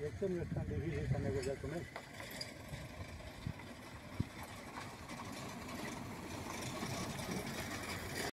एकदम नुकसान देवी है समय गुजर तुम्हें